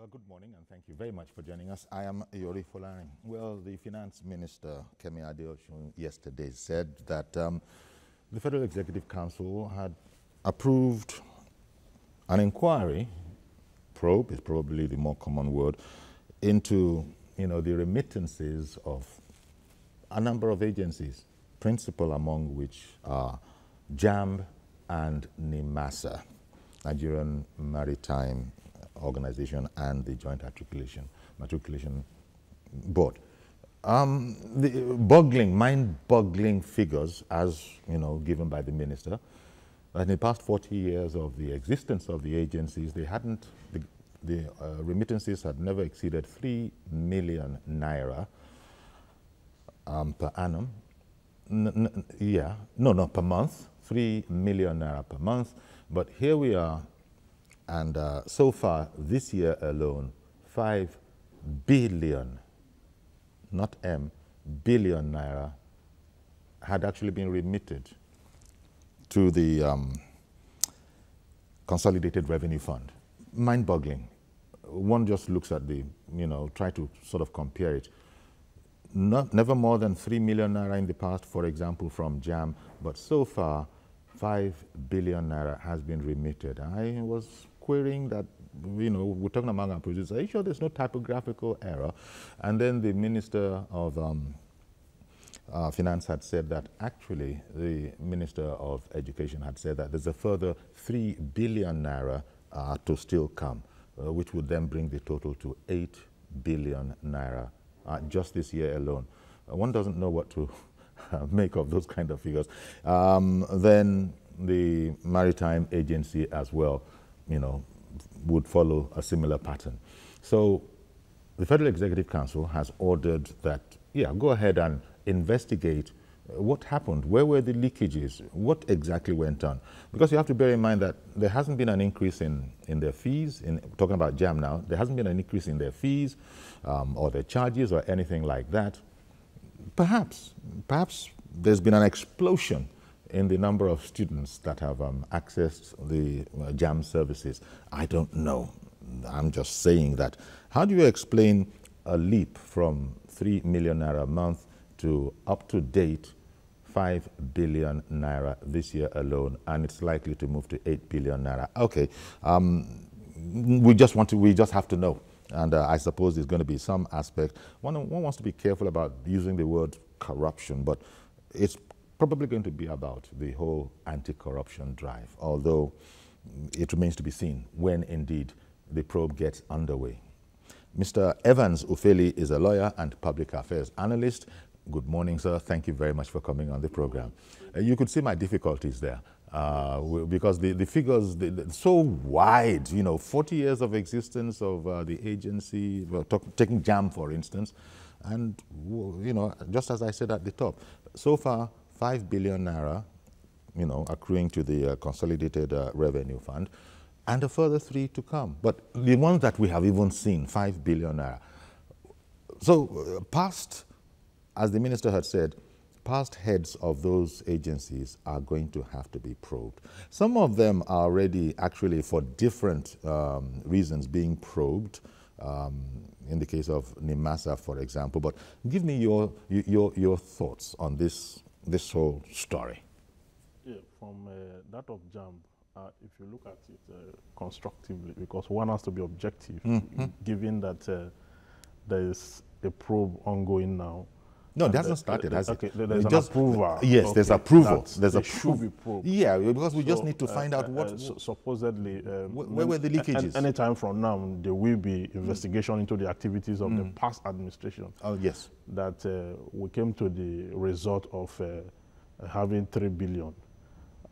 Well, good morning and thank you very much for joining us. I am Yori Folarin. Well, the Finance Minister, Kemi Adeosun, yesterday said that um, the Federal Executive Council had approved an inquiry, probe is probably the more common word, into you know, the remittances of a number of agencies, principal among which are JAMB and NIMASA, Nigerian Maritime Organization and the Joint Matriculation, Matriculation Board. Um, the boggling, mind-boggling figures, as you know, given by the minister, that in the past 40 years of the existence of the agencies, they hadn't, the, the uh, remittances had never exceeded 3 million naira um, per annum. N yeah, no, no, per month, 3 million naira per month. But here we are, and uh, so far this year alone, 5 billion, not M, billion naira had actually been remitted to the um, Consolidated Revenue Fund. Mind-boggling. One just looks at the, you know, try to sort of compare it. Not, never more than 3 million naira in the past, for example, from JAMB, but so far, 5 billion naira has been remitted. I was querying that, you know, we're talking among our producers, are you sure there's no typographical error? And then the Minister of um, uh, Finance had said that actually the Minister of Education had said that there's a further 3 billion naira uh, to still come, uh, which would then bring the total to 8 billion naira uh, just this year alone. Uh, one doesn't know what to make of those kind of figures. Um, then the Maritime Agency as well, you know, would follow a similar pattern. So the Federal Executive Council has ordered that, yeah, go ahead and investigate uh, what happened, where were the leakages, what exactly went on. Because you have to bear in mind that there hasn't been an increase in, in their fees, in talking about JAMB now, there hasn't been an increase in their fees um, or their charges or anything like that. Perhaps, perhaps there's been an explosion in the number of students that have um, accessed the uh, JAMB services. I don't know. I'm just saying that. How do you explain a leap from 3 million naira a month to up to date 5 billion naira this year alone, and it's likely to move to 8 billion naira. Okay, um, we just want to, we just have to know. And uh, I suppose there's going to be some aspect. One, one wants to be careful about using the word corruption, but it's probably going to be about the whole anti-corruption drive, although it remains to be seen when indeed the probe gets underway. Mr. Evans Ufeli is a lawyer and public affairs analyst. Good morning, sir. Thank you very much for coming on the program. Uh, you could see my difficulties there uh, because the, the figures, the, so wide, you know, 40 years of existence of uh, the agency, well, taking JAMB, for instance, and, you know, just as I said at the top, so far, 5 billion naira, you know, accruing to the uh, Consolidated uh, Revenue Fund, and a further three to come. But the ones that we have even seen, 5 billion naira. So uh, past as the minister had said, past heads of those agencies are going to have to be probed. Some of them are already actually for different um, reasons being probed. Um, in the case of NIMASA, for example, but give me your, your, your thoughts on this, this whole story. Yeah, from uh, that of JAMB, uh, if you look at it uh, constructively, because one has to be objective, mm -hmm. given that uh, there is a probe ongoing now, no, it hasn't started, has okay, it? there's an just, approval. Yes, okay, there's approval. There's a should be probed. Yeah, because we so, just need to find uh, out what. Uh, so supposedly, um, where, where, were the leakages? Any time from now, there will be investigation mm. into the activities of mm. the past administration. Oh yes. That uh, we came to the result of uh, having three billion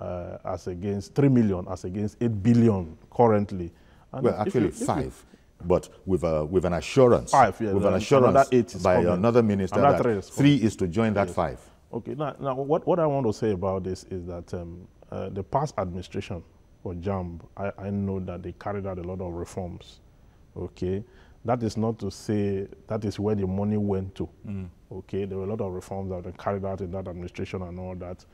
uh, as against three million as against eight billion currently. And well, actually, you, five but with, a, with an assurance, five, yeah, with an assurance by coming. another minister another that is three is to join that yes. five. Okay, now, now what, what I want to say about this is that um, uh, the past administration for JAMB, I, I know that they carried out a lot of reforms, okay? That is not to say that is where the money went to, mm. okay? There were a lot of reforms that were carried out in that administration and all that.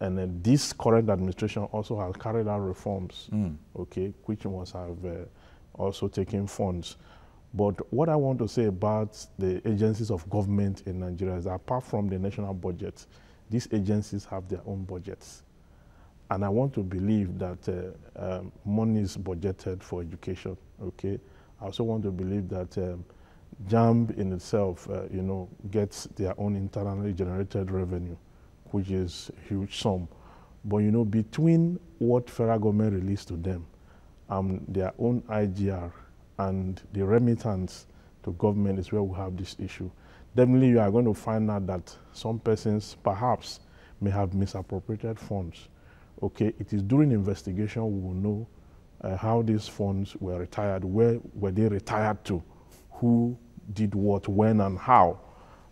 And then this current administration also has carried out reforms, mm. okay, which must have uh, also taking funds. But what I want to say about the agencies of government in Nigeria is that apart from the national budget, these agencies have their own budgets. And I want to believe that uh, um, money is budgeted for education, okay? I also want to believe that um, JAMB in itself, uh, you know, gets their own internally generated revenue, which is a huge sum. But, you know, between what federal government released to them and their own IGR and the remittance to government is where we have this issue. Definitely you are going to find out that some persons perhaps may have misappropriated funds. Okay, it is during investigation we will know uh, how these funds were retired, where were they retired to, who did what, when and how.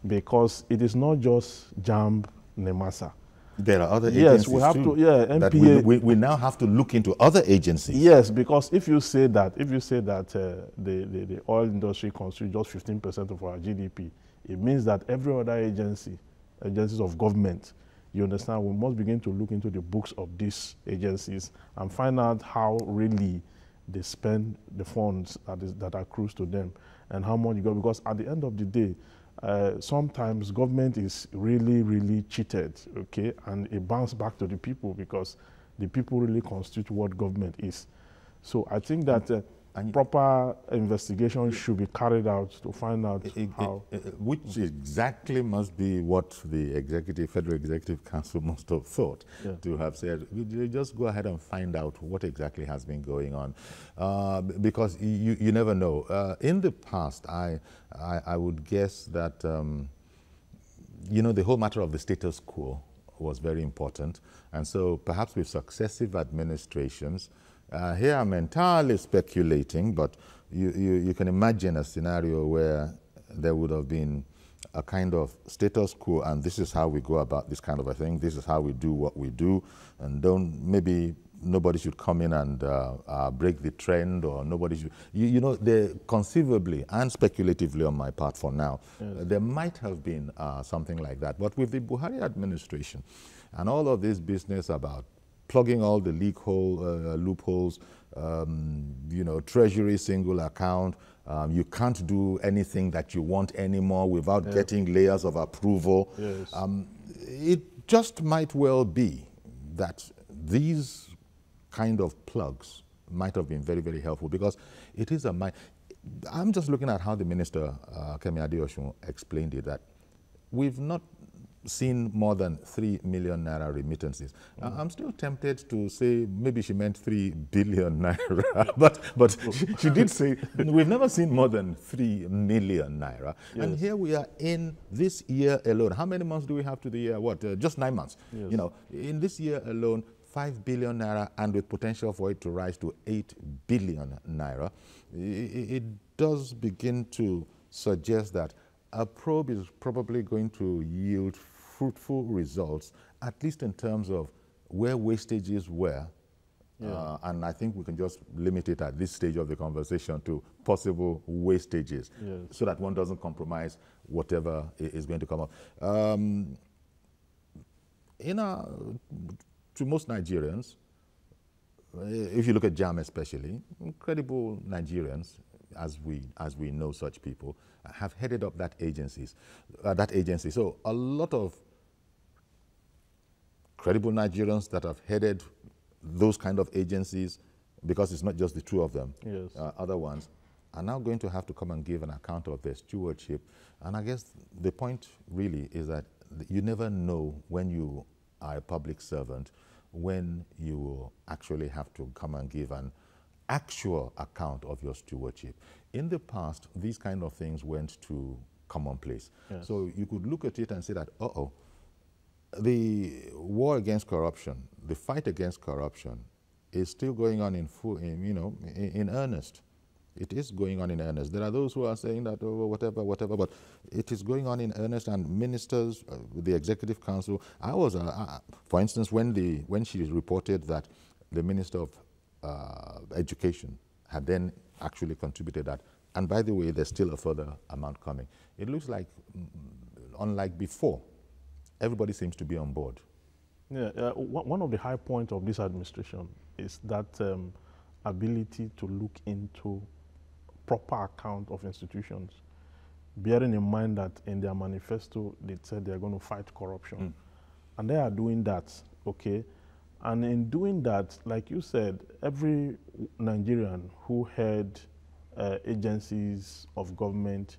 Because it is not just JAMB, NIMASA. There are other agencies. yes, we have too, to. Yeah, that we, we, we now have to look into other agencies. Yes, because if you say that, if you say that uh, the, the, the oil industry constitutes just 15% of our GDP, it means that every other agency, agencies of government, you understand, we must begin to look into the books of these agencies and find out how really they spend the funds that, is, that accrues to them and how much you got. Because at the end of the day, uh, sometimes government is really, really cheated, okay, and it bounces back to the people because the people really constitute what government is. So I think that uh, And- proper investigation should be carried out to find out how. Which exactly must be what the executive, Federal Executive Council must have thought Yeah. to have said, "You- you just go ahead and find out what exactly has been going on. Uh, because you, you never know. Uh, in the past, I, I, I would guess that, um, you know, the whole matter of the status quo was very important. And so perhaps with successive administrations, uh, here I'm entirely speculating, but you, you, you can imagine a scenario where there would have been a kind of status quo, and this is how we go about this kind of a thing. This is how we do what we do, and don't maybe nobody should come in and uh, uh, break the trend, or nobody should. You, you know, conceivably and speculatively on my part for now, uh, there might have been uh, something like that. But with the Buhari administration and all of this business about plugging all the leak hole, uh, loopholes, um, you know, treasury single account. Um, you can't do anything that you want anymore without getting layers of approval. Yes. Um, it just might well be that these kind of plugs might have been very, very helpful because it is a I'm just looking at how the minister, uh, Kemi Adeosun, explained it that we've not seen more than 3 million naira remittances. I- I'm still tempted to say maybe she meant 3 billion naira, but, but she, she did say we've never seen more than 3 million naira. And here we are in this year alone. How many months do we have to the year? What? Uh, just nine months. Yes. You know, in this year alone, 5 billion naira and with potential for it to rise to 8 billion naira, i- i- it does begin to suggest that a probe is probably going to yield fruitful results, at least in terms of where wastages were. Uh, and I think we can just limit it at this stage of the conversation to possible wastages Yes. so that one doesn't compromise whatever is going to come up. Um, in our, to most Nigerians, uh, if you look at JAMB especially, incredible Nigerians, as we as we know such people, have headed up that agencies, uh, that agency. So a lot of credible Nigerians that have headed those kind of agencies, because it's not just the two of them, Yes. uh, other ones, are now going to have to come and give an account of their stewardship. And I guess the point really is that you never know when you are a public servant when you will actually have to come and give an actual account of your stewardship. In the past, these kind of things went to commonplace. Yes. So you could look at it and say that, uh oh, the war against corruption, the fight against corruption, is still going on in full, in, you know, in, in earnest. It is going on in earnest. There are those who are saying that, oh, whatever, whatever, but it is going on in earnest. And ministers, uh, the executive council. I was, uh, uh, for instance, when the when she reported that the minister of uh, education had then actually contributed that. And by the way, there's still a further amount coming. It looks like, mm, unlike before, everybody seems to be on board. Yeah, uh, one of the high points of this administration is that um, ability to look into proper account of institutions, bearing in mind that in their manifesto they said they're going to fight corruption. Mm. And they are doing that, okay? And in doing that, like you said, every Nigerian who had uh, agencies of government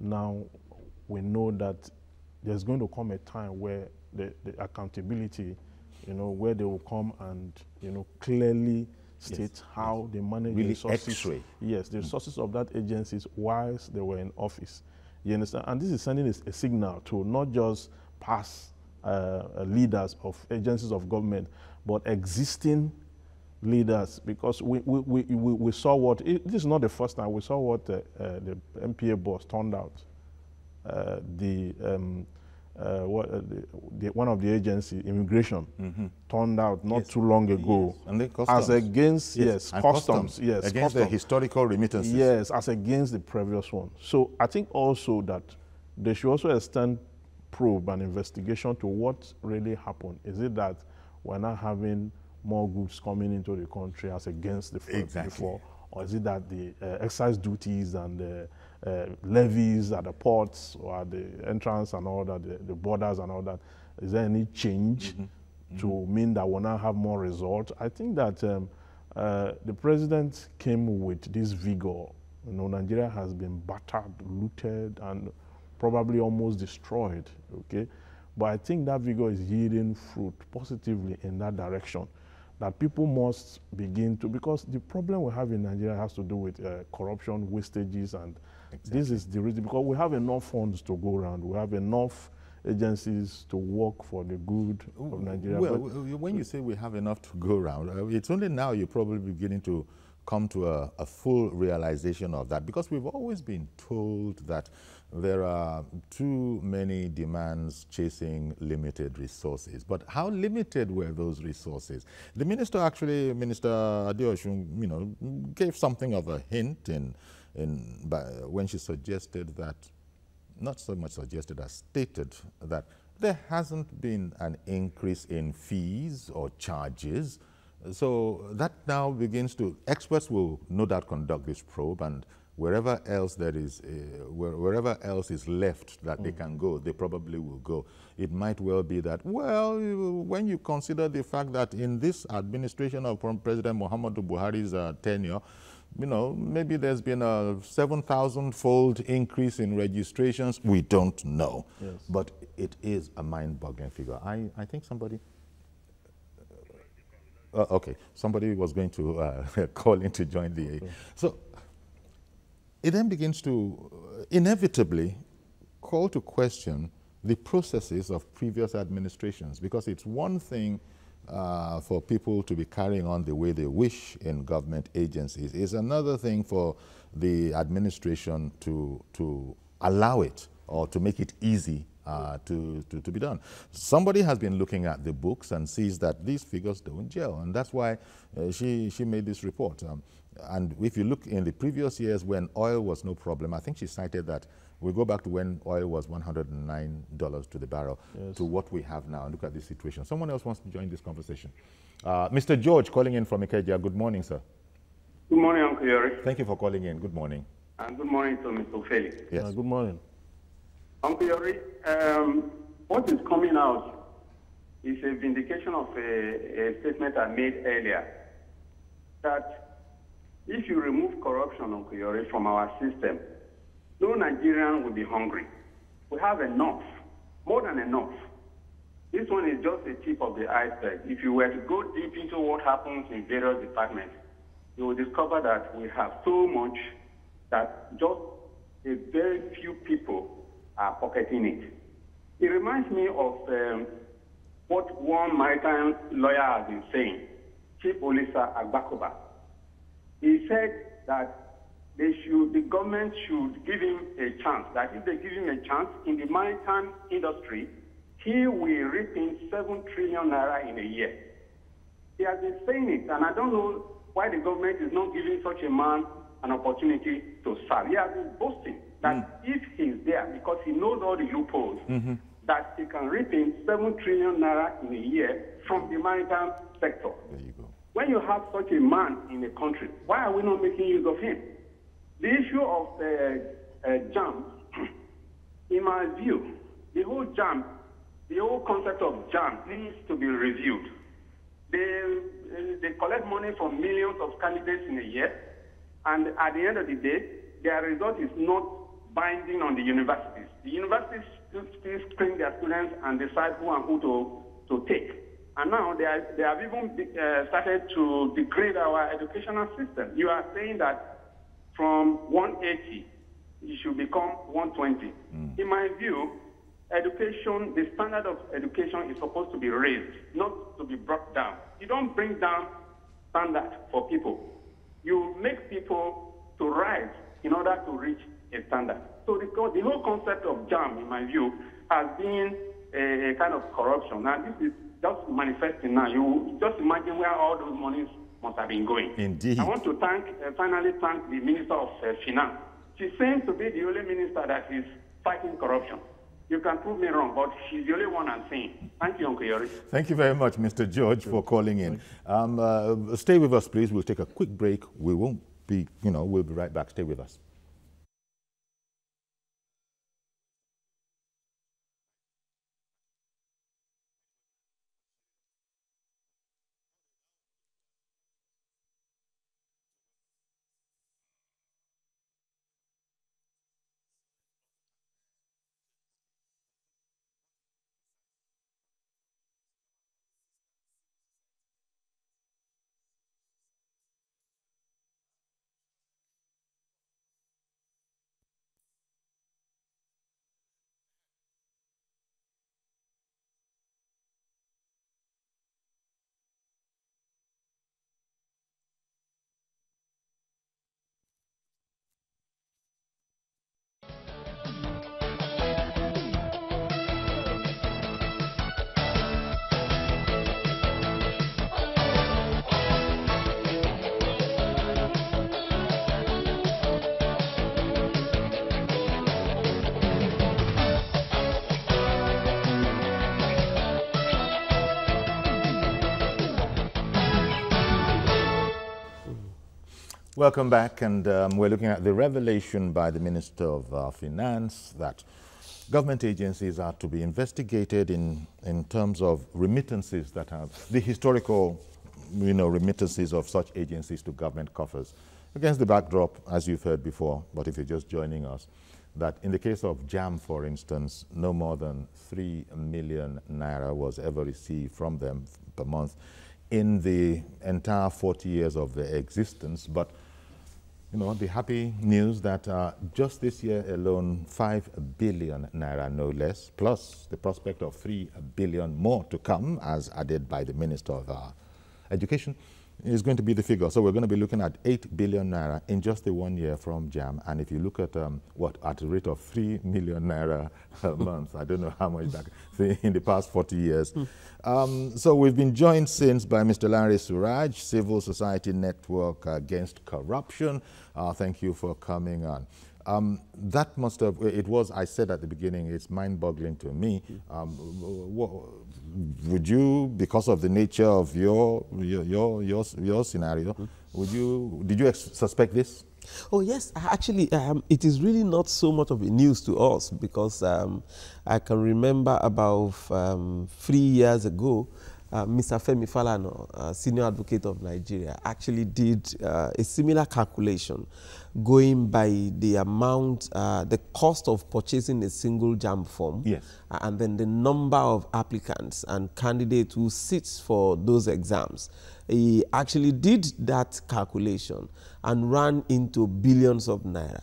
now we know that there's going to come a time where the, the accountability, you know, where they will come and, you know, clearly state yes. how they manage really the resources. X-ray. Yes, the resources mm. of that agencies whilst they were in office. You understand? And this is sending a, a signal to not just past uh, leaders of agencies of government, but existing leaders because we, we, we, we, saw what, it, this is not the first time, we saw what uh, uh, the NPA boss turned out. Uh, the, um, uh, what, uh, the, the, one of the agencies, immigration, mm -hmm. turned out not yes. too long ago yes. as against yes, yes customs, customs, yes against customs. the historical remittances. Yes, as against the previous one. So I think also that they should also extend probe and investigation to what really happened. Is it that we're not having more goods coming into the country as against the exactly. before? Or is it that the uh, excise duties and the uh, levies at the ports or at the entrance and all that, the, the borders and all that, is there any change mm -hmm. to mm -hmm. mean that we'll now have more results? I think that um, uh, the president came with this vigor. You know, Nigeria has been battered, looted, and probably almost destroyed, okay? But I think that vigor is yielding fruit positively in that direction that people must begin to, because the problem we have in Nigeria has to do with uh, corruption, wastages, and exactly. this is the reason, because we have enough funds to go around. We have enough agencies to work for the good of Nigeria. Well, when you say we have enough to go around, uh, it's only now you're probably beginning to come to a, a, full realization of that because we've always been told that there are too many demands chasing limited resources. But how limited were those resources? The minister actually, Minister Adeosun, you know, gave something of a hint in, in when she suggested that, not so much suggested as stated, that there hasn't been an increase in fees or charges. So that now begins to, experts will no doubt conduct this probe and wherever else there is, uh, wherever else is left that mm. they can go, they probably will go. It might well be that, well, when you consider the fact that in this administration of President Muhammadu Buhari's uh, tenure, you know, maybe there's been a 7,000-fold increase in registrations. We don't know. Yes. But it is a mind-boggling figure. I, I think somebody... Uh, okay, somebody was going to uh, call in to join the... Okay. So it then begins to uh, inevitably call to question the processes of previous administrations because it's one thing uh, for people to be carrying on the way they wish in government agencies. It's another thing for the administration to, to allow it or to make it easy uh, to, to, to, be done. Somebody has been looking at the books and sees that these figures don't gel, and that's why uh, she, she made this report. Um, and if you look in the previous years when oil was no problem, I think she cited that we go back to when oil was $109 to the barrel yes. to what we have now. Look at this situation. Someone else wants to join this conversation. Uh, Mr. George calling in from Ikeja. Good morning, sir. Good morning, Uncle Yori. Thank you for calling in. Good morning. And good morning to Mr. Felix. Yes. Uh, good morning. Uncle Yori, um, what is coming out is a vindication of a, a statement I made earlier that if you remove corruption, Uncle Yori, from our system, no Nigerian will be hungry. We have enough, more than enough. This one is just the tip of the iceberg. If you were to go deep into what happens in various departments, you will discover that we have so much that just a very few people are pocketing it. It reminds me of um, what one maritime lawyer has been saying, Chief Olisa Agbakoba. He said that they should, the government should give him a chance, that if they give him a chance in the maritime industry, he will reap in 7 trillion naira in a year. He has been saying it, and I don't know why the government is not giving such a man an opportunity to serve. He has been boasting that mm. if he's there, because he knows all the loopholes, mm-hmm. that he can reap in 7 trillion naira in a year from the maritime sector. There you go. When you have such a man in a country, why are we not making use of him? The issue of uh, uh, JAMB, in my view, the whole JAMB, the whole concept of JAMB needs to be reviewed. They, they collect money from millions of candidates in a year, and at the end of the day, their result is not binding on the universities. The universities still screen their students and decide who and who to, to take. And now they, are, they have even uh, started to degrade our educational system. You are saying that from 180, it should become 120. Mm. In my view, education, the standard of education is supposed to be raised, not to be brought down. You don't bring down standard for people. You make people to rise in order to reach a standard. So the, the whole concept of JAMB, in my view, has been a, a kind of corruption. And this is just manifesting now. You just imagine where all those monies must have been going. Indeed. I want to thank, uh, finally thank the Minister of uh, Finance. She seems to be the only minister that is fighting corruption. You can prove me wrong, but she's the only one I'm saying. Thank you, Uncle Yori. Thank you very much, Mr. George, for calling in. Um, uh, stay with us, please. We'll take a quick break. We won't be, you know, we'll be right back. Stay with us. Welcome back, and um, we're looking at the revelation by the Minister of uh, Finance that government agencies are to be investigated in, in terms of remittances that have the historical you know, remittances of such agencies to government coffers. Against the backdrop, as you've heard before, but if you're just joining us, that in the case of JAMB, for instance, no more than 3 million naira was ever received from them per month in the entire 40 years of their existence. But you know, the happy news that uh, just this year alone, 5 billion naira, no less, plus the prospect of 3 billion more to come, as added by the Minister of uh, Education, is going to be the figure. So we're going to be looking at 8 billion naira in just the one year from JAMB. And if you look at um, what, at a rate of 3 million naira a month, I don't know how much back in the past 40 years. Mm. Um, so we've been joined since by Mr. Larry Suraju, Civil Society Network Against Corruption. Uh, thank you for coming on. Um, that must have, it was, I said at the beginning, it's mind boggling to me. Um, would you, because of the nature of your, your, your, your, scenario, would you, did you suspect this? Oh yes, actually, um, it is really not so much of a news to us because um, I can remember about um, three years ago, uh, Mr. Femi Falana, uh, senior advocate of Nigeria, actually did uh, a similar calculation going by the amount, uh, the cost of purchasing a single JAMB form, yes. and then the number of applicants and candidates who sits for those exams. He actually did that calculation and ran into billions of naira.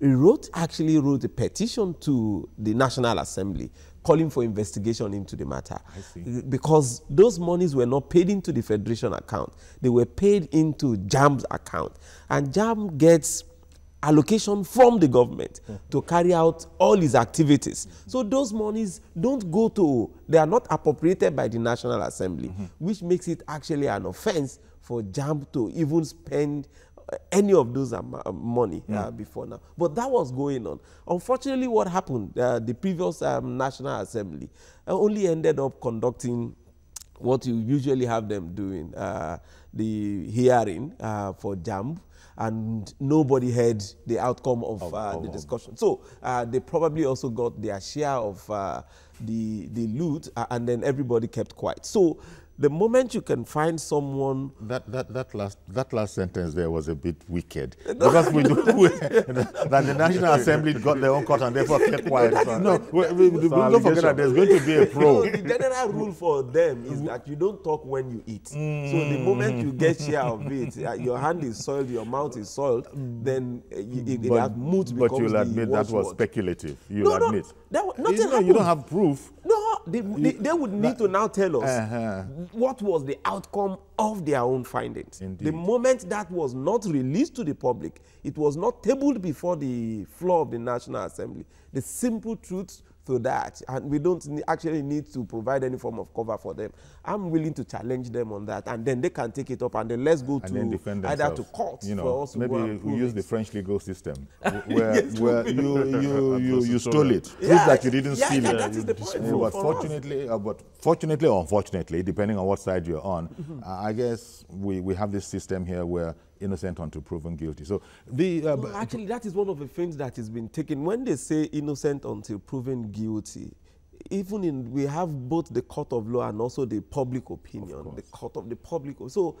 He wrote, actually wrote a petition to the National Assembly calling for investigation into the matter. Because those monies were not paid into the federation account. They were paid into JAMB's account. And JAMB gets allocation from the government mm -hmm. to carry out all his activities. Mm -hmm. So those monies don't go to, they are not appropriated by the National Assembly, mm -hmm. which makes it actually an offense for JAMB to even spend any of those uh, money uh, mm. before now. But that was going on. Unfortunately, what happened, uh, the previous um, National Assembly uh, only ended up conducting what you usually have them doing, uh, the hearing uh, for JAMB, and nobody heard the outcome of, Of- uh, of- the of- discussion. So uh, they probably also got their share of uh, the, the loot, uh, and then everybody kept quiet. So the moment you can find someone That, that, that, last, that last sentence there was a bit wicked. Because we do, that the National Assembly got their own cut and therefore kept quiet. No, we, we, we, don't forget that there's going to be a pro. The general rule for them is that you don't talk when you eat. So the moment you get share of it, uh, your hand is soiled, your mouth is soiled, then uh, it, it But, has moot but you'll admit that was speculative. You'll No, no, admit. that nothing you, know, you don't have proof. No, they, they, they would need to now tell us Uh-huh. What was the outcome of their own findings. The moment that was not released to the public, it was not tabled before the floor of the National Assembly. The simple truth to that, and we don't actually need to provide any form of cover for them. I'm willing to challenge them on that, and then they can take it up, and then let's go and to defend either to court you know, for us maybe we use it. the French legal system, where, where you, you, you, you stole it, prove Yeah, that you didn't yeah, steal yeah, it. that is the point Yeah, but for fortunately, uh, but fortunately or unfortunately, depending on what side you're on, Mm-hmm. uh, I guess we, we have this system here where innocent until proven guilty. So the uh, No, actually, that is one of the things that has been taken. When they say innocent until proven guilty, even in we have both the court of law and also the public opinion, the court of the public. So,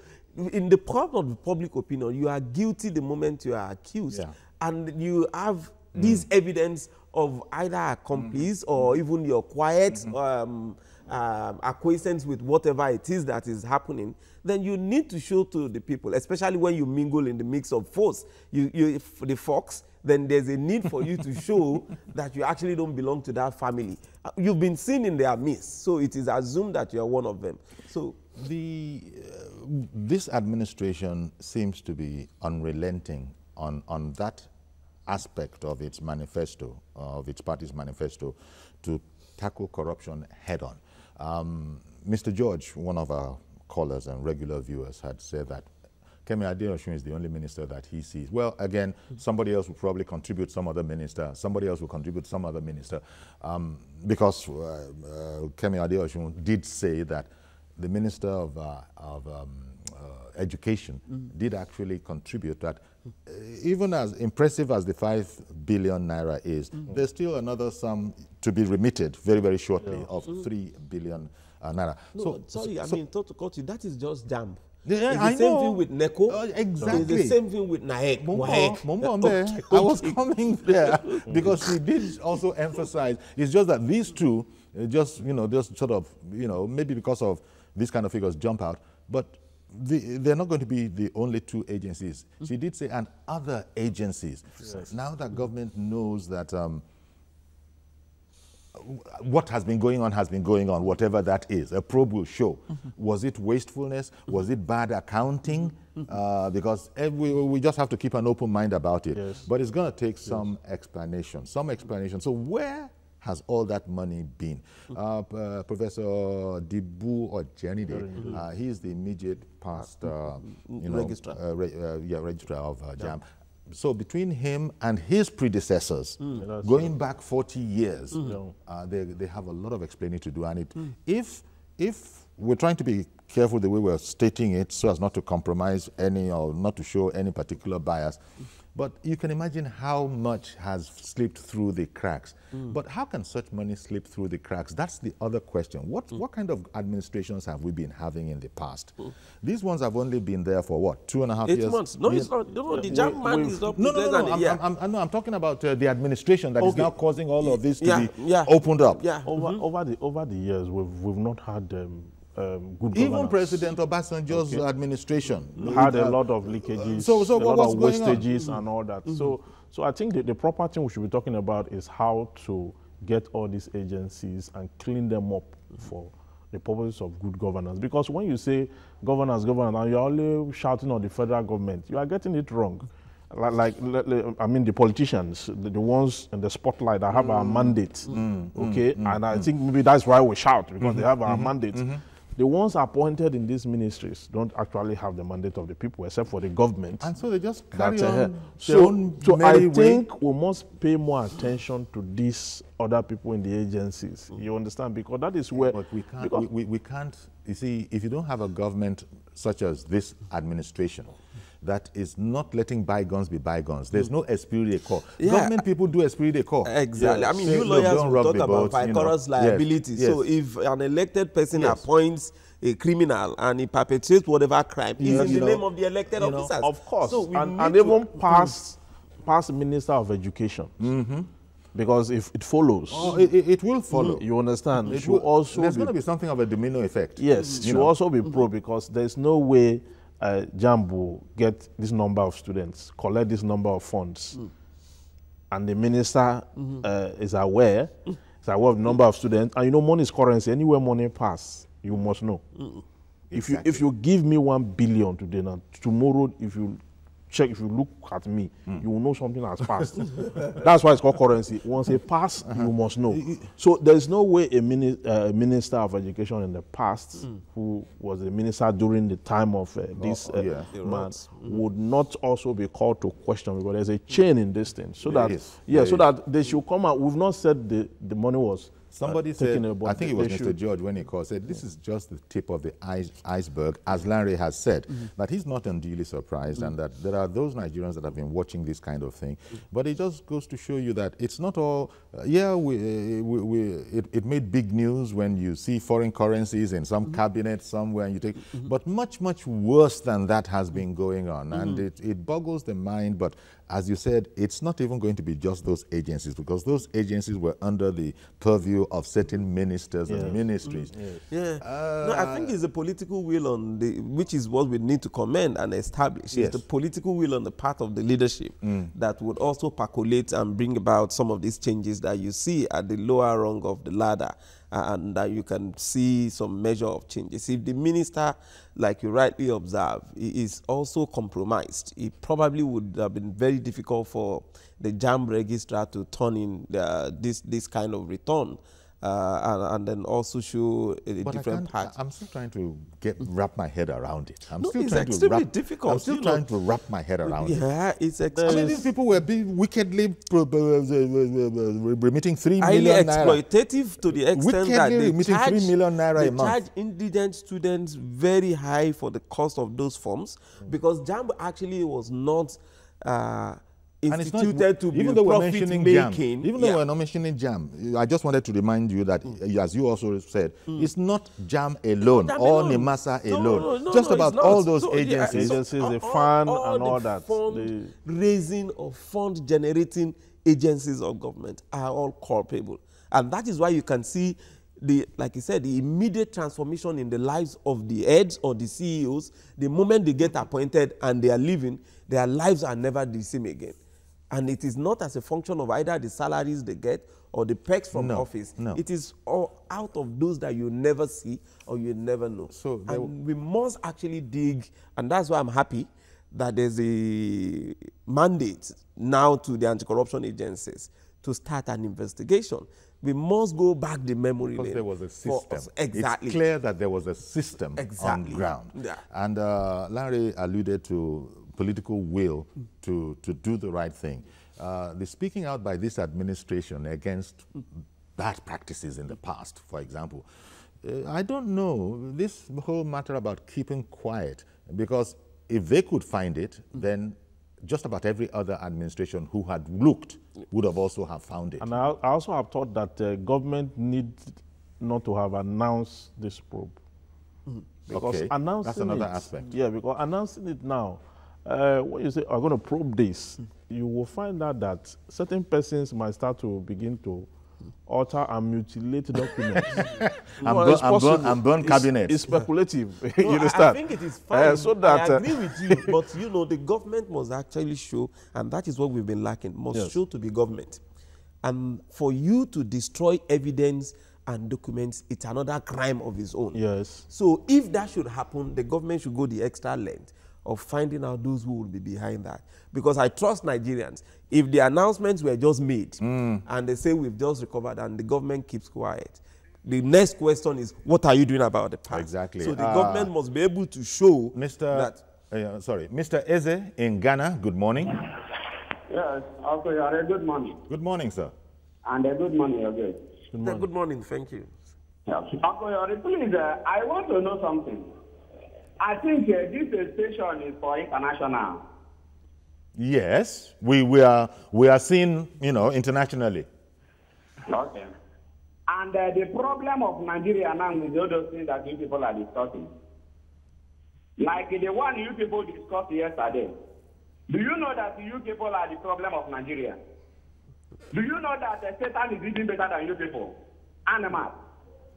in the court of the public opinion, you are guilty the moment you are accused, Yeah. and you have this evidence of either accomplice or even your quiet. Um, um, acquiescence with whatever it is that is happening, then you need to show to the people, especially when you mingle in the mix of force, you, you the fox, then there's a need for you to show that you actually don't belong to that family. Uh, You've been seen in their midst, so it is assumed that you are one of them. So The, uh, this administration seems to be unrelenting on, on that aspect of its manifesto, uh, of its party's manifesto, to tackle corruption head on. Um, Mr. George, one of our callers and regular viewers, had said that Kemi Adeosun is the only minister that he sees. Well, again, somebody else will probably contribute some other minister. Somebody else will contribute some other minister. Um, because uh, uh, Kemi Adeosun did say that the minister of, uh, of um, uh, education did actually contribute that uh, even as impressive as the 5 billion naira is, there's still another sum to be remitted very, very shortly of 3 billion uh, naira. No, sorry, I mean, to, to that is just jump. Yeah, it's the I same know. thing with NECO. Uh, It's exactly. the same thing with NAEC. Mumbo, WAEC. Mumbo, Okay, I was coming there because she did also emphasize. It's just that these two, uh, just you know, just sort of you know, maybe because of these kind of figures jump out, but the, they're not going to be the only two agencies. She did say, and other agencies. Now that government knows that. Um, what has been going on has been going on, whatever that is. A probe will show. Was it wastefulness? Was it bad accounting? Uh, because every, we just have to keep an open mind about it. Yes. But it's going to take some explanation, some explanation. So where has all that money been? Uh, p- uh, Professor Dibu or Jenide, uh, he is the immediate past, uh, you know, Registrar. uh, re- uh, yeah, registrar of uh, JAMB. So between him and his predecessors, mm. that's going back 40 years, mm. Yeah. uh, they, they have a lot of explaining to do. And it, mm. if, if we're trying to be careful the way we're stating it so as not to compromise any or not to show any particular bias, but you can imagine how much has slipped through the cracks. But how can such money slip through the cracks? That's the other question. What, what kind of administrations have we been having in the past? These ones have only been there for what, two and a half Eight years? Eight months. No, Yeah. it's not. No, no, the JAMB man is up No, to no, no, no. a I'm, year. I'm, I'm, no, I'm talking about uh, the administration that is Okay. now causing all of this to Yeah, be yeah. opened up. Yeah. Over, over, the, over the years, we've, we've not had um, um, good Even governance. President Obasanjo's administration had a lot of leakages, so- so a what lot of on? wastages and mm-hmm. all that. So, mm-hmm. so I think the, the proper thing we should be talking about is how to get all these agencies and clean them up for the purposes of good governance. Because when you say governance, governance, and you're only shouting on the federal government, you are getting it wrong. Like, like I mean, the politicians, the, the ones in the spotlight that have our mm. mandate, mm. okay? Mm. and I think maybe that's why we shout because mm-hmm. they have our mandate. The ones appointed in these ministries don't actually have the mandate of the people, except for the government. And so they just carry uh, on their so, so I way. think we must pay more attention to these other people in the agencies. You understand? Because that is where. But we can't, we, we, we can't You see, if you don't have a government such as this administration, that is not letting bygones be bygones. There's hmm. no esprit de corps. Yeah. Government people do esprit de corps. Exactly. I mean, you lawyers will talk about boat," you know. vicarious Yes, liability. So yes. if an elected person Yes. appoints a criminal and he perpetrates whatever crime, Yeah, in the know, name of the elected you know. Of course, So we and, and even hmm. past past minister of education, mm-hmm. because if it follows, Oh, it, it- will follow. you understand, It should will- also there's going to be something of a domino effect. Yes, You should know. also be pro mm-hmm. because there's no way uh, JAMB will get this number of students, collect this number of funds, and the minister uh, is aware, is aware of the number of students, and you know money is currency. Anywhere money pass, you must know. If you if you give me one billion today, now tomorrow if you check, if you look at me, you will know something has passed. That's why it's called currency. Once it pass, you must know. So there is no way a, mini, uh, minister of education in the past, who was a minister during the time of uh, this oh, uh, yeah. Man, rods. would not also be called to question because there's a chain in this thing. So that yeah, There so is. that they should come out. We've not said the the money was. Somebody said, I think it was Mr. should. George when he called, said, this is just the tip of the ice, iceberg, as Larry has said, Mm-hmm. that he's not unduly surprised and that there are those Nigerians that have been watching this kind of thing. But it just goes to show you that it's not all, uh, yeah, we, uh, we, we, it, it made big news when you see foreign currencies in Mm-hmm. some cabinet somewhere and you take, but much, much worse than that has been going on. And Mm-hmm. it, it boggles the mind, but as you said, it's not even going to be just those agencies because those agencies were under the purview of certain ministers and ministries. Mm, yeah. Uh, no, I think it's the political will on the, which is what we need to commend and establish. Yes. It's the political will on the part of the leadership mm. that would also percolate and bring about some of these changes that you see at the lower rung of the ladder. And that you can see some measure of changes. If the minister, like you rightly observe, is also compromised, it probably would have been very difficult for the JAMB registrar to turn in uh, this, this kind of return uh, and, and then also show a, But different can't. I'm still trying to get wrap my head around it. I'm No, still it's trying to extremely wrap, difficult, I'm still you know. trying to wrap my head around it. yeah, it's I extremely mean, these people were being wickedly uh, uh, uh, remitting three highly million naira. exploitative to the extent that they remitting charge, three million naira a month. charge indigent students very high for the cost of those forms because JAMB actually was not uh, not- instituted to be even though we're mentioning making. JAMB, even though Yeah. we're not mentioning JAMB, I just wanted to remind you that, uh, as you also said, it's not JAMB alone JAMB or alone. NIMASA No, alone. no, no, just no, about all those So, yeah, agencies. so Agencies, the all- fund all and the all that, Fund the- raising or fund generating agencies of government are all culpable, and that is why you can see the, like you said, the immediate transformation in the lives of the heads or the CEOs. The moment they get appointed and they are leaving, their lives are never the same again. And it is not as a function of either the salaries they get or the perks from No, office. no. It is all out of those that you never see or you never know. So and we must actually dig, and that's why I'm happy that there's a mandate now to the anti-corruption agencies to start an investigation. We must go back the memory Because lane there was a system. Exactly. It's clear that there was a system Exactly. on ground. Yeah. And uh, Larry alluded to political will to, to do the right thing. Uh, the speaking out by this administration against bad practices in the past, for example, uh, I don't know this whole matter about keeping quiet, because if they could find it, then just about every other administration who had looked would have also have found it. And I, I also have thought that uh, government need not to have announced this probe. Because Okay, announcing that's another it, aspect. Yeah, because announcing it now, uh, when you say, I'm going to probe this, you will find out that certain persons might start to begin to alter and mutilate documents. And Well, burn- it's and burn- and burn It's- cabinets. It's speculative. No, you I- understand? I think it is fine. Uh, so that, I uh, agree with you, but you know, the government must actually show, and that is what we've been lacking, must Yes. show to be government. And for you to destroy evidence and documents, it's another crime of its own. Yes. So if that should happen, the government should go the extra length of finding out those who will be behind that. Because I trust Nigerians. If the announcements were just made Mm. and they say we've just recovered and the government keeps quiet, the next question is, what are you doing about the past? Exactly. So the Ah. government must be able to show Mr. that uh, sorry, Mr. Eze in Ghana. Good morning. Yes, okay, uh, good morning. Good morning, sir. And a good morning again. Yeah, good morning, thank you. Uncle please, uh, I want to know something. I think uh, this station is for international. Yes, we, we, are, we are seen, you know, internationally. Okay. And uh, the problem of Nigeria now is all those things that you people are discussing, like the one you people discussed yesterday, do you know that you people are the problem of Nigeria? Do you know that uh, Satan is even better than you people? Animals.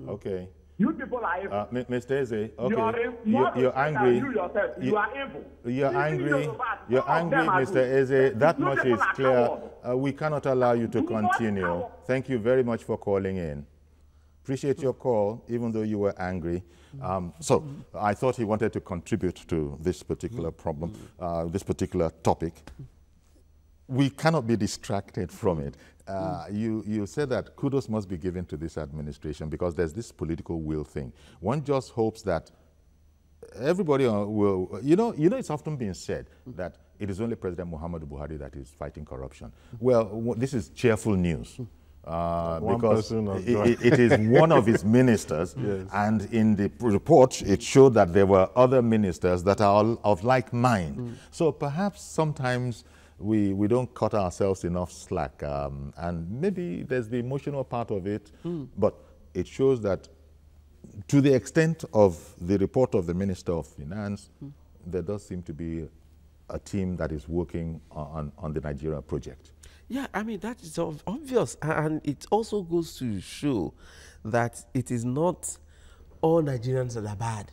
Okay. You people are evil. Uh, Mr. Eze, okay. You are you're, you're angry. You yourself. You, you are evil. You're angry. You're angry, Mr. Eze. That you much is clear. Uh, we cannot allow you to continue. Thank you very much for calling in. Appreciate your call, even though you were angry. Um, so I thought he wanted to contribute to this particular problem, uh, this particular topic. We cannot be distracted from it. Uh, you, you said that kudos must be given to this administration because there's this political will thing. One just hopes that everybody will, you know, you know, it's often been said that it is only President Muhammadu Buhari that is fighting corruption. Well, this is cheerful news. Uh, because it, it is one of his ministers, yes. and in the report it showed that there were other ministers that are of like mind. Mm. So perhaps sometimes we, we don't cut ourselves enough slack. Um, and maybe there's the emotional part of it, mm. but it shows that to the extent of the report of the Minister of Finance, mm. there does seem to be a team that is working on, on the Nigeria project. Yeah, I mean, that is obvious. And it also goes to show that it is not all Nigerians that are bad.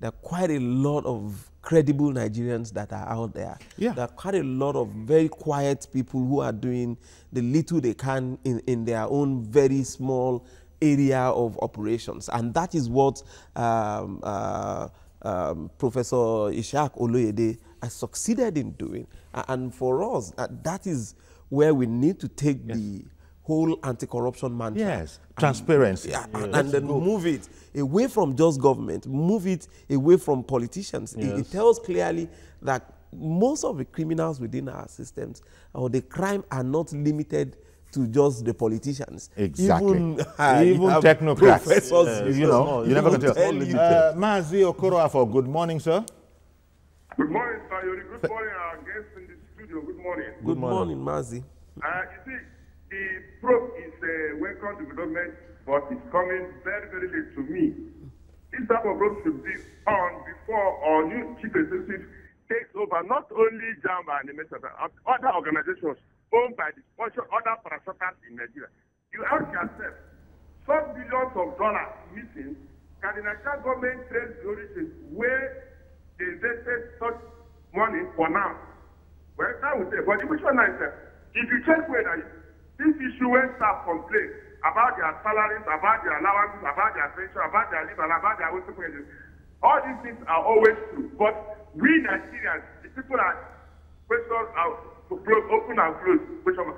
There are quite a lot of credible Nigerians that are out there. Yeah. There are quite a lot of very quiet people who are doing the little they can in, in their own very small area of operations. And that is what um, uh, um, Professor Ishak Oloyede has succeeded in doing. And for us, uh, that is where we need to take yes. the whole anti-corruption mantra. Yes, transparency. And, yes. and then move it away from just government, move it away from politicians. Yes. It, it, tells clearly that most of the criminals within our systems or the crime are not limited to just the politicians. Exactly. Even, uh, Even technocrats. Professors, you know, you never can tell. Uh, Mazi Okoroafo, good morning, sir. Good morning, sir. Good morning, our guests in the studio. Good morning. Good, good morning, morning Mazi. Uh, you see, the probe is a welcome development, but it's coming very, very late to me. This type of probe should be on before our new chief executive takes over not only JAMB and the but other organizations owned by the other parastatals in Nigeria. You ask yourself, some billions of dollars missing, can the Nigerian government trace the origin where they invested such money for now? Well, that would say, but the question is, if you check where This issue when staff complain about their salaries, about their allowances, about their pension, about their leave, and about their working wages. All these things are always true. But we Nigerians, the people are question are open and close. Question,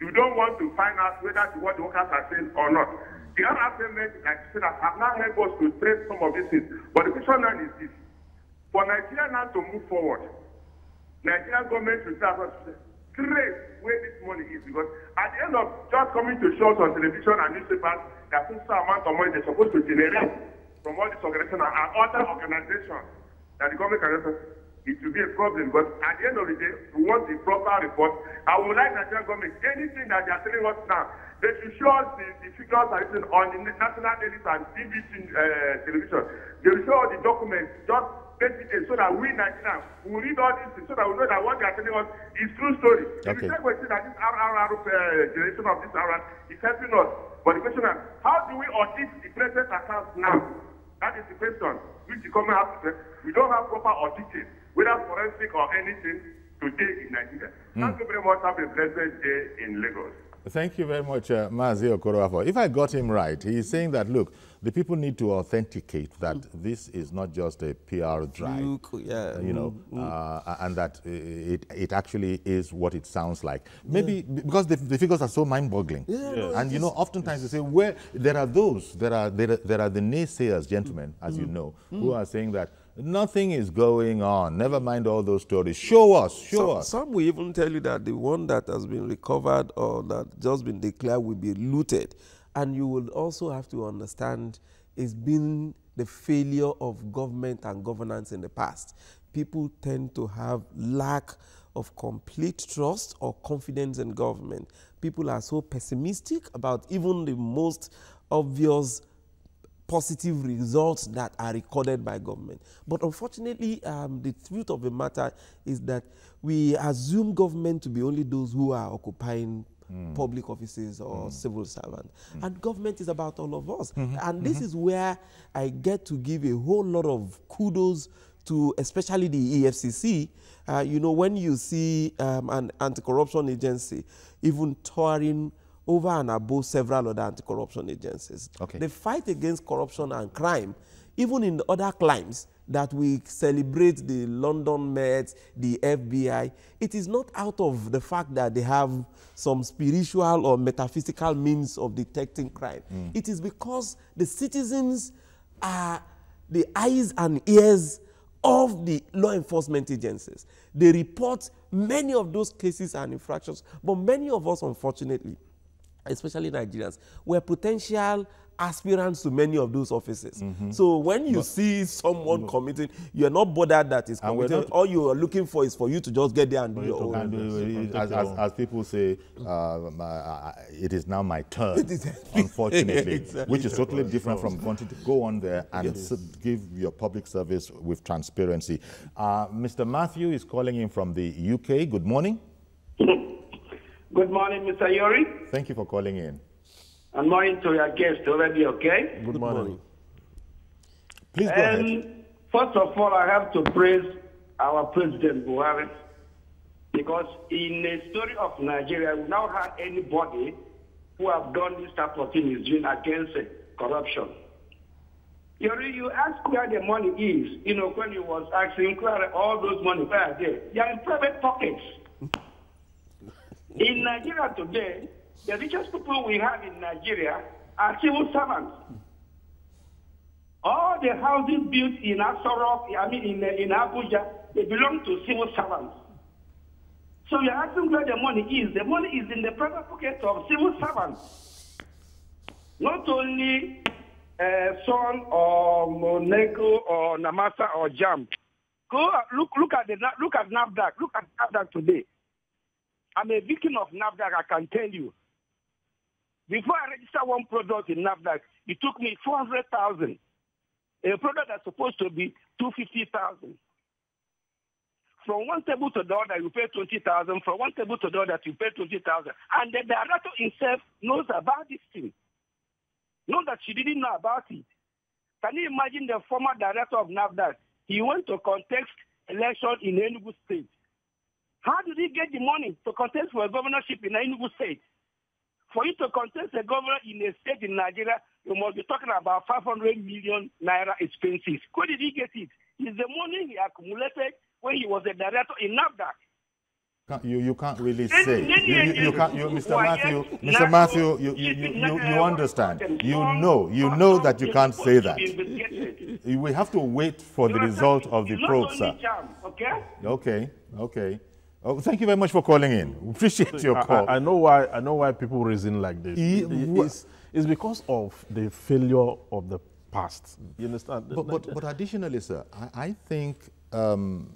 you don't want to find out whether what the workers are saying or not. The other argument, like you said, have now helped us to trace some of these things. But the question now is this. For Nigeria now to move forward, Nigerian government should start where this money is because at the end of just coming to shows on television and newspapers, there's some amount of money they're supposed to generate from all these organizations and other organizations that the government can it will be a problem but at the end of the day, we want the proper report. I would like Nigerian government, anything that they are telling us now, they should show us the, the figures are written on the national daily and BBC uh, television. They will show the documents, just basically so that we Nigerians will read all these things so that we know that what they are telling us is true story. Okay. If you take question that this RRR uh, generation of this RRR is helping us, but the question is how do we audit the present accounts now? That is the question which the government has to say. We don't have proper auditing, whether forensic or anything, today in Nigeria. Mm. Thank you very much. Have a blessed day in Lagos. Thank you very much, uh, Mazi Okoroafo. If I got him right, he's saying that, look, the people need to authenticate that mm. this is not just a PR drive, yeah. you know, mm. uh, and that it, it actually is what it sounds like. Maybe yeah. because the, the, figures are so mind-boggling. Yeah, no, and, you know, oftentimes they say, where there are those, there are, there are, there are the naysayers, gentlemen, as you mm. know, who are saying that Nothing is going on. Never mind all those stories. Show us, show some, us. Some will even tell you that the one that has been recovered or that just been declared will be looted And you will also have to understand it's been the failure of government and governance in the past. People tend to have lack of complete trust or confidence in government. People are so pessimistic about even the most obvious positive results that are recorded by government. But unfortunately, um, the truth of the matter is that we assume government to be only those who are occupying mm. public offices or mm. civil servants. Mm. And government is about all of us. -hmm. And this -hmm. is where I get to give a whole lot of kudos to especially the EFCC. Uh, you know, when you see um, an anti-corruption agency even touring over and above several other anti-corruption agencies. Okay. The fight against corruption and crime, even in other crimes that we celebrate the London Met, the FBI, it is not out of the fact that they have some spiritual or metaphysical means of detecting crime. Mm. It is because the citizens are the eyes and ears of the law enforcement agencies. They report many of those cases and infractions, but many of us, unfortunately, especially Nigerians, were potential aspirants to many of those offices. Mm -hmm. So when you but, see someone but, committing, you're not bothered that is committing. All you are looking for is for you to just get there and do your own. And, as, as, as, people say, uh, my, uh, it is now my turn, unfortunately, exactly. which is totally different from wanting to go on there and yes. give your public service with transparency. Uh, Mr. Matthew is calling in from the UK. Good morning. Good morning, Mr. Yori. Thank you for calling in. And morning to your guest already, okay? Good morning. Please go and ahead. First of all, I have to praise our President Buhari because in the story of Nigeria, we now have anybody who have done this type of thing is doing against uh, corruption. You, you ask where the money is, you know, when you was asking where all those money where are they? They are in private pockets. In Nigeria today, the richest people we have in Nigeria are civil servants. All the houses built in Aso Rock, I mean in, in Abuja, they belong to civil servants. So you're asking where the money is. The money is in the private pocket of civil servants. Not only uh, Son or Monaco or NIMASA or JAMB. Go look look at the look at NAFDAC. Look at NAFDAC today. I'm a victim of NAFDAC, I can tell you. Before I register one product in NAFDAC, it took me 400,000. A product that's supposed to be 250,000. From one table to the other, you pay 20,000. From one table to the other, you pay 20,000. And the director himself knows about this thing. Not that she didn't know about it. Can you imagine the former director of NAFDAC? He went to contest election in Enugu State. How did he get the money to contest for a governorship in Enugu State? For you to contest a governor in a state in Nigeria, you must be talking about 500 million naira expenses. Where did he get it? It's the money he accumulated when he was a director in NAFDAC. You, you can't really say. You, you, you can't, you, Mr. Matthew, Mr. Matthew, you, you, you, you, understand. You know, you know that you can't say that. We have to wait for the result of the probe, sir. Okay? Okay, okay. Oh, thank you very much for calling in. We appreciate your call. I, I, know why. I know why people reason like this. it's, it's, because of the failure of the past. You understand? But, but, but additionally, sir, I, I think um,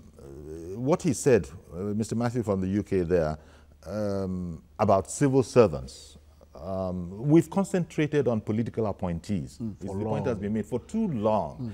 what he said, uh, Mr. Matthew from the UK, there um, about civil servants. Um, we've concentrated on political appointees. Mm, the long. point has been made for too long. Mm.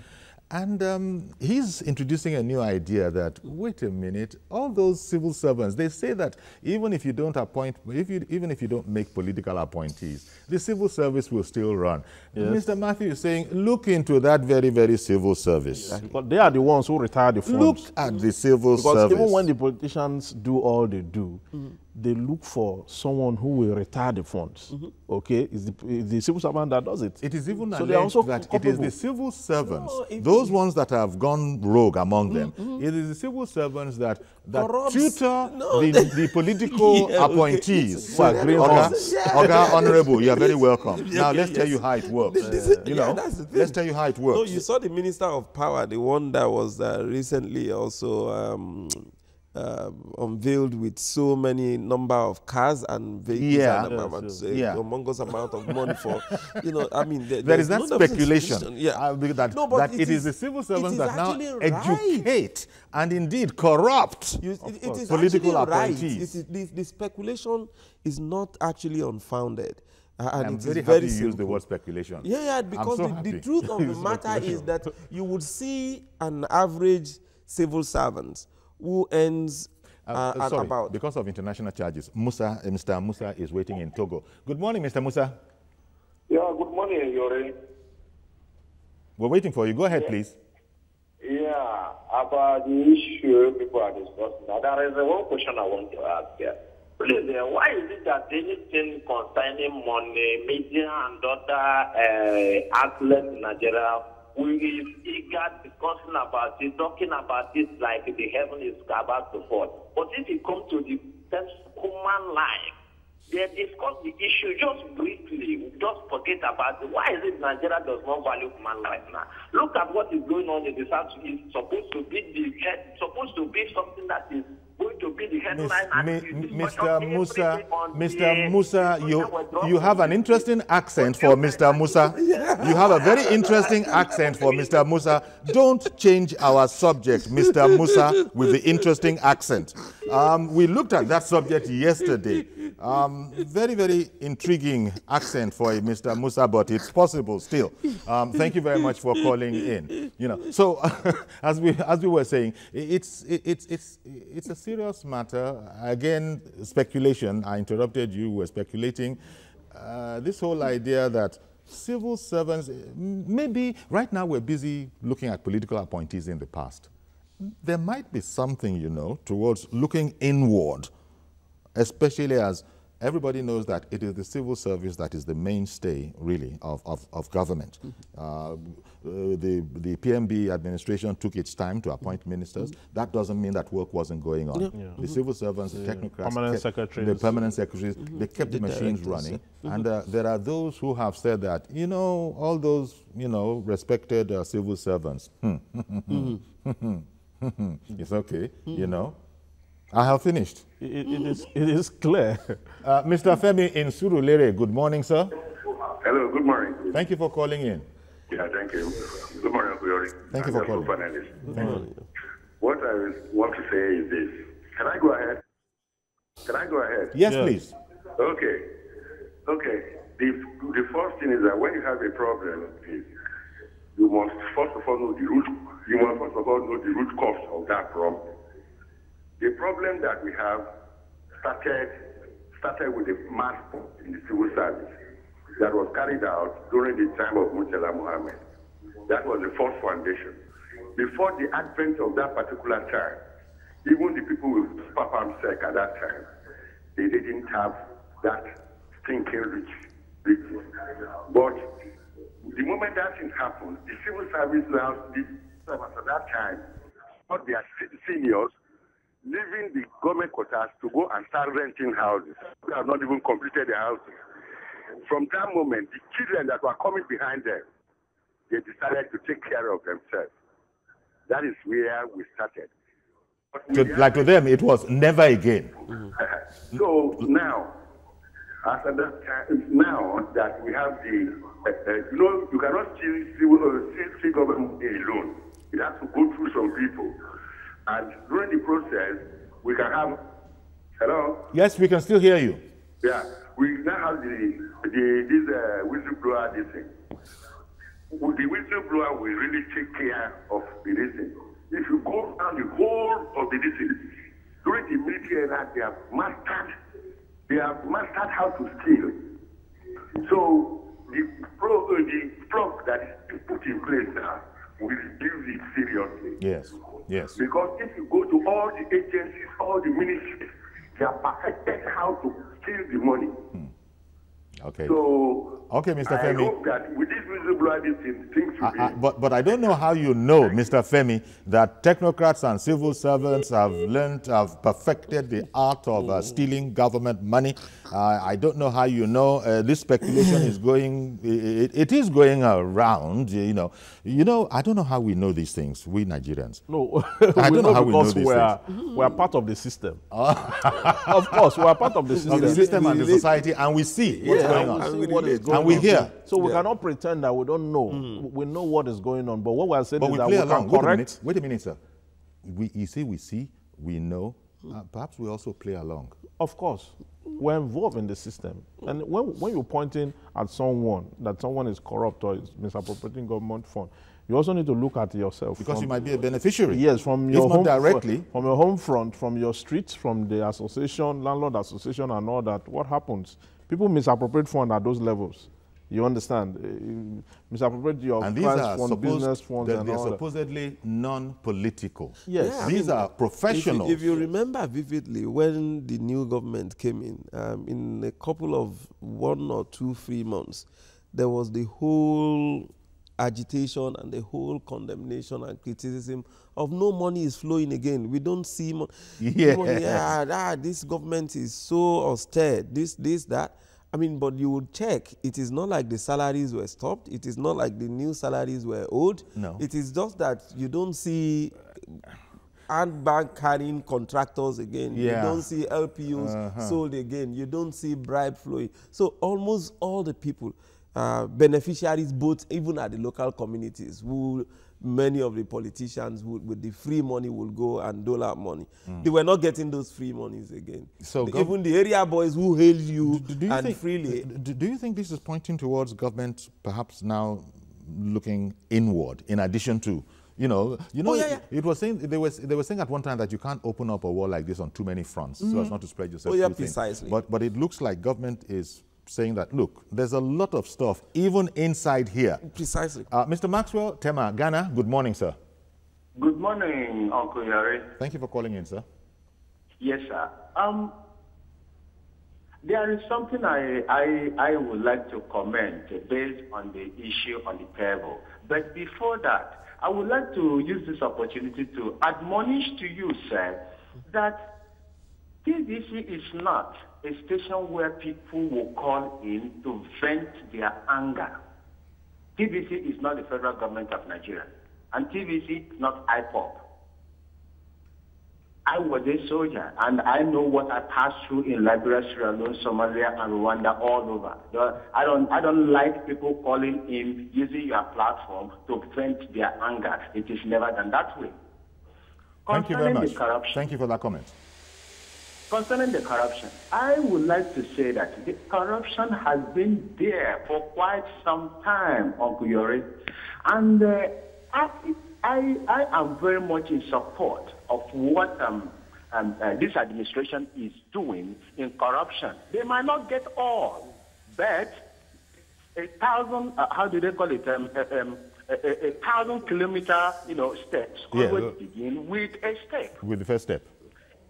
And um, he's introducing a new idea that, wait a minute, all those civil servants, they say that even if you don't appoint, if you, even if you don't make political appointees, the civil service will still run. Yes. Mr. Matthew is saying, look into that very, very civil service. But they are the ones who retire the funds. Look at the civil because service. Because even when the politicians do all they do, mm they look for someone who will retire the funds. Mm -hmm. Okay, it's the, it's the, civil servant that does it. It is even so alleged that it is the civil servants, no, those ones that have gone rogue among them. Mm -hmm. It is the civil servants that that tutor no, the, the, political yeah, appointees. Okay. Well, Oga, yeah. Oga, Honorable, you are very welcome. Now let's yes. tell you how it works. Uh, you know, let's tell you how it works. No, you saw the Minister of Power, the one that was uh, recently also. Um, uh, unveiled with so many number of cars and vehicles Yeah. and Yes, amount, yes. uh, Yeah. humongous amount of money for, you know, I mean, there, there is there's that no speculation Yeah. uh, that, No, but that it it is, is- the civil servants that now right. educate and indeed corrupt You, it, it course. is political actually right. It is, the, the speculation is not actually unfounded. Uh, and I'm it is very very happy you use the simple. word speculation. Yeah, yeah, because so the, the truth of the matter is that you would see an average civil servant who earns Uh, uh, uh, at sorry, about because of international charges, Musa, uh, Mr. Musa is waiting in Togo. Good morning, Mr. Musa. Yeah, good morning, Yori. We're waiting for you. Go ahead, please. Yeah, about the issue people are discussing. Now, there is one question I want to ask here. Please, uh, why is it that anything concerning money, media, and other uh, outlets in Nigeria, we is eager discussing about it, talking about it like the heaven is about to fall. But if you come to the human life, they discuss the issue just briefly, just forget about it. Why is it Nigeria does not value human life now? Look at what is going on in the South. It's supposed to be the head, supposed to be something that is going to be the Miss, headline. and Mi- Mr. Musa, Mr. Musa, you, you have an interesting accent for Mr. Musa. You have a very interesting accent for Mr. Musa. Don't change our subject, Mr. Musa, with the interesting accent. Um, we looked at that subject yesterday. Um, very, very intriguing accent for Mr. Musa, but it's possible still. Um, thank you very much for calling in. You know, so as we as we were saying, it's it's it's it's a serious matter. Again, speculation. I interrupted you. We're speculating. Uh, this whole idea that civil servants, maybe right now we're busy looking at political appointees in the past. There might be something, you know, towards looking inward especially as everybody knows that it is the civil service that is the mainstay, really, of, of, of government. Uh, uh, the, the PMB administration took its time to appoint ministers. That doesn't mean that work wasn't going on. The civil servants, the technocrats, Permanent secretaries. the permanent secretaries, they kept the, The machines directors, running. And uh, there are those who have said that, you know, all those, you know, respected uh, civil servants, hmm, it's okay, you know. I have finished. It, it- it is, it is clear. Uh, Mr. Femi in Surulere, good morning, sir. Hello, good morning. Thank you for calling in. Yeah, thank you. Good morning, Uncle Thank you for calling. panelists. Thank you. What I want to say is this. Can I go ahead? Can I go ahead? Yes, Yeah. please. Okay. Okay. The, the first thing is that when you have a problem, is you must first of all know the root. You must first of all know the root cause of that problem. The problem that we have started started with the mass in the civil service that was carried out during the time of Murtala Mohammed. That was the first foundation. Before the advent of that particular time, even the people with Papa Sek at that time, they didn't have that thinking rich, rich. But the moment that thing happened, the civil service now, the at that time, not their se- seniors, leaving the government quarters to go and start renting houses. They have not even completed their houses. From that moment, the children that were coming behind them, they decided to take care of themselves. That is where we started. To, like to them, it was never again. so now, after that time, now that we have the, uh, uh, you know, you cannot civil, uh, steal government alone. It has to go through some people. And during the process, we can have, hello? Yes, we can still hear you. Yeah, we now have the, the this uh, whistleblower this thing. With The whistleblower will really take care of the reason. If you go down the whole of the reason, during the military era, they have mastered, they have mastered how to steal. So the pro, uh, the plug that is put in place now will reduce it seriously. Yes, yes. Because if you go to all the agencies, all the ministries, they are perfected how to steal the money. Okay. So Okay, Mr. I Femi. hope that with this whistleblower, thing, things will I- be. I- but, but I don't know how you know, Mr. Femi, that technocrats and civil servants have learned, have perfected the art of uh, stealing government money. Uh, I don't know how you know uh, this speculation is going. It, it is going around. You know, you know. I don't know how we know these things. We Nigerians. No, I don't know how we know these we are, we are part of the system. of course, we are part of the system. Of the system and the society, and we see what's Yeah, going on. And we what is going And we on. hear. So we Yeah. cannot pretend that we don't know. Hmm. We know what is going on. But what we are saying But is we that play we along. can Wait a minute. Wait a minute, sir. We, you see, we see, we know. Uh, perhaps we also play along. Of course, we're involved in the system. And when, when you're pointing at someone that someone is corrupt or is misappropriating government fund, you also need to look at yourself. Because from- you might be a beneficiary. Yes, from your home directly. from your home front, from your streets, from the association, landlord association, and all that. What happens? People misappropriate fund at those levels. You understand? Uh, misappropriate your And these are fund, supposed, business funds, they're, and they're supposedly non-political. Yes. Yeah, I These mean, are If you, professionals. if you remember vividly, when the new government came in, um, in a couple of one or two, three months, there was the whole agitation and the whole condemnation and criticism of no money is flowing again. We don't see money. Yes. yeah, ah, this government is so austere. This, this, that. I mean, but you would check. It is not like the salaries were stopped. It is not like the new salaries were owed. No. It is just that you don't see handbag carrying contractors again. Yeah. You don't see LPOs sold again. You don't see bribe flowing. So almost all the people, uh, beneficiaries, both even at the local communities, who many of the politicians would, with the free money will go and dole out money. Hmm. They were not getting those free monies again. So The- even the area boys who hail you, do, do you and think, freely. Uh, do, do you think this is pointing towards government perhaps now looking inward in addition to you know, you know, Oh, yeah, yeah. it was saying they were they were saying at one time that you can't open up a war like this on too many fronts, so mm-hmm. as not to spread yourself. Oh, yeah, precisely. But but it looks like government is saying that look, there's a lot of stuff even inside here. Precisely. Uh, Mr. Maxwell Tema Ghana, good morning, sir. Good morning, Uncle Yori. Thank you for calling in, sir. Yes, sir. Um, there is something I, I, I would like to comment based on the issue on the table. But before that, I would like to use this opportunity to admonish to you, sir, that TVC is not a station where people will call in to vent their anger. TVC is not the federal government of Nigeria, and TVC is not IPOB. I was a soldier, and I know what I passed through in Liberia, Sierra Leone, Somalia, and Rwanda, all over. I don't, I don't like people calling in using your platform to vent their anger. It is never done that way. Thank you very much. Thank you for that comment. Concerning the corruption, I would like to say that the corruption has been there for quite some time, Uncle Yori. And uh, I, I, I am very much in support of what um, um, uh, this administration is doing in corruption. They might not get all, but a thousand, uh, how do they call it? Um, uh, um, a, a, a thousand kilometer, you know, steps Yeah. always begin with a step With the first step.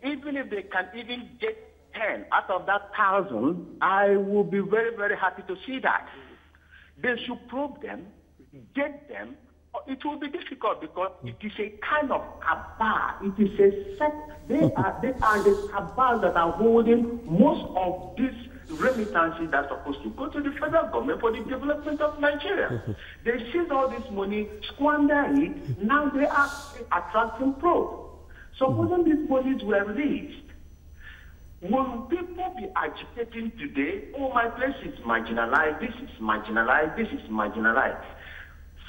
Even if they can even get 10 out of that thousand, I will be very, very happy to see that. They should probe them, get them. It will be difficult because it is a kind of cabal. It is a sect. They are, they are the cabal that are holding most of these remittances that are supposed to go to the federal government for the development of Nigeria. they seize all this money, squander it. Now they are attracting probe. Supposing these bodies were released, will people be agitating today? Oh, my place is marginalized, this is marginalized, this is marginalized.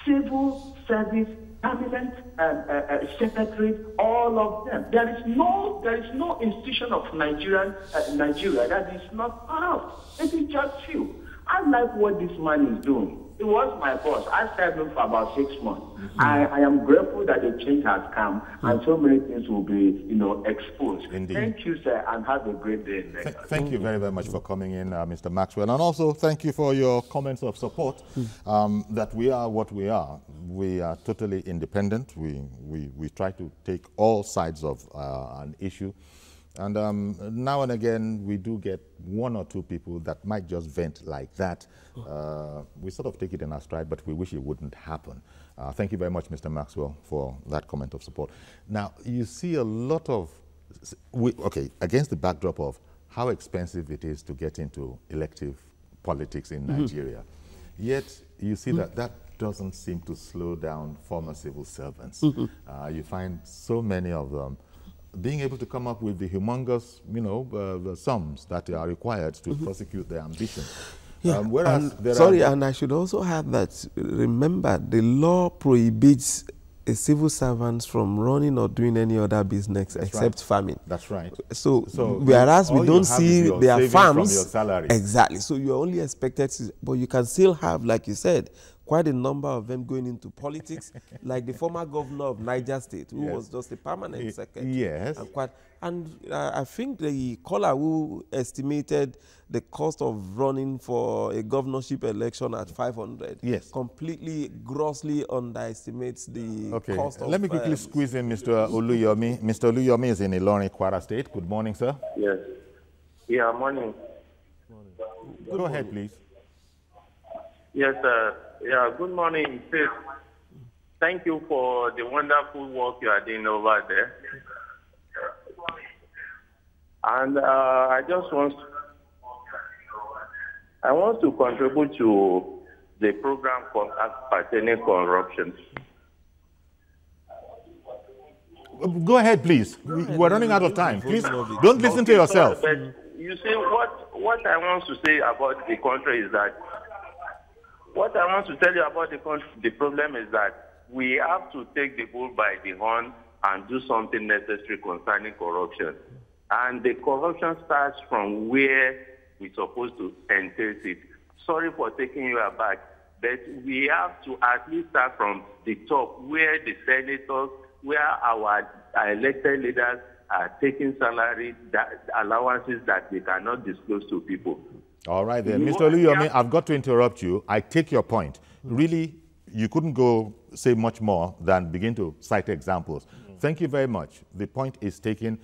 Civil service, cabinet, uh, uh, uh, secretaries, all of them. There is no, there is no institution of Nigerian, uh, Nigeria that is not corrupt. It is just few. I like what this man is doing. He was my boss. I served him for about six months. I, I am grateful that the change has come and so many things will be, you know, exposed. Indeed. Thank you, sir, and have a great day. in Th- Lagos. thank you very, very much for coming in, uh, Mr. Maxwell. And also, thank you for your comments of support um, that we are what we are. We are totally independent. We, we, we try to take all sides of uh, an issue And um, now and again, we do get one or two people that might just vent like that. Uh, we sort of take it in our stride, but we wish it wouldn't happen. Uh, thank you very much, Mr. Maxwell, for that comment of support. Now, you see a lot of, we, okay, against the backdrop of how expensive it is to get into elective politics in mm -hmm. Nigeria, yet you see mm -hmm. that that doesn't seem to slow down former civil servants. Mm -hmm. uh, you find so many of them being able to come up with the humongous, you know, uh, the sums that are required to mm -hmm. prosecute their ambition. Yeah, um, whereas sorry, and I should also add that, remember, the law prohibits a civil servant from running or doing any other business That's except right. farming. That's right. So, so whereas we don't see their farms, exactly. So you're only expected, to, but you can still have, like you said, quite a number of them going into politics, like the former governor of Niger State, who yes. was just a permanent secretary. Yes. And, quite, and uh, I think the caller who estimated the cost of running for a governorship election at 500 yes. completely grossly underestimates the okay. cost Let me quickly um, squeeze in Mr. Oluyomi. Mr. Oluyomi is in Ilorin, Kwara State. Good morning, sir. Yes. Yeah, morning. morning. Go morning. ahead, please. Yes, sir. Yeah, good morning, Faith. Thank you for the wonderful work you are doing over there. And uh, I just want I want to contribute to the program for pertaining corruption. Go ahead, please. We're running out of time. Please don't listen to yourself. you see, what, what I want to say about the country is that what I want to tell you about the country, the problem is that we have to take the bull by the horn and do something necessary concerning corruption. And the corruption starts from where we're supposed to entail it. Sorry for taking you aback, but we have to at least start from the top where the senators, where our elected leaders are taking salary that, allowances that they cannot disclose to people. All right then. Mr. Oluyomi, I've got to interrupt you. I take your point. Really, you couldn't go say much more than begin to cite examples. Thank you very much. The point is taken.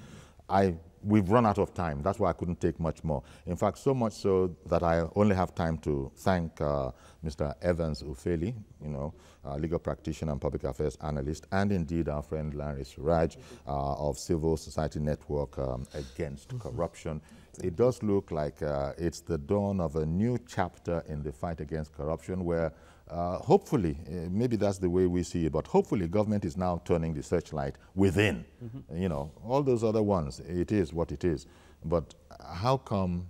I we've run out of time. That's why I couldn't take much more. In fact, so much so that I only have time to thank uh, Mr. Evans Ufeli, you know, legal practitioner and public affairs analyst, and indeed our friend Larry Suraju uh, of Civil Society Network um, Against mm -hmm. Corruption. It does look like uh, it's the dawn of a new chapter in the fight against corruption where uh, hopefully, uh, maybe that's the way we see it, but hopefully government is now turning the searchlight within. Mm -hmm. You know, all those other ones, it is what it is. But how come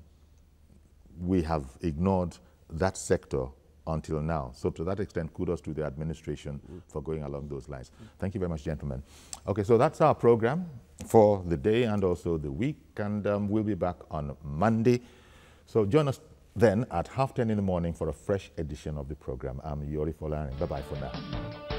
we have ignored that sector until now? So to that extent, kudos to the administration mm -hmm. for going along those lines. Mm -hmm. Thank you very much, gentlemen. Okay, so that's our program for the day and also the week, and um, we'll be back on Monday. So join us then at half 10 in the morning for a fresh edition of the program. I'm Yori Folarin. Bye-bye for now.